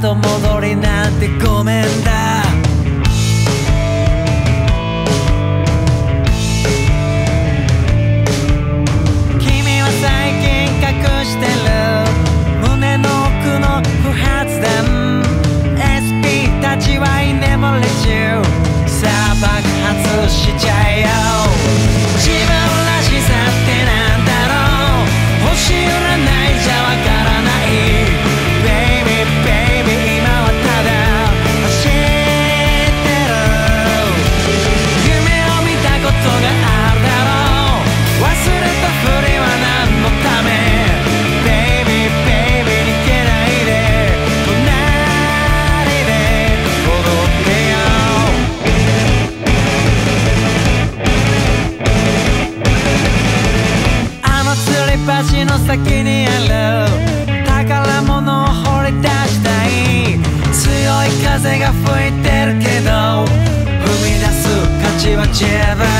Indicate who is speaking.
Speaker 1: 後戻りなんてごめんだ。君は最近隠してる。胸の奥の不発弾。SP たちは居眠り中。さあ爆発しちゃえ橋の先にある宝物を掘り出したい。強い風が吹いてるけど踏み出す価値は自分。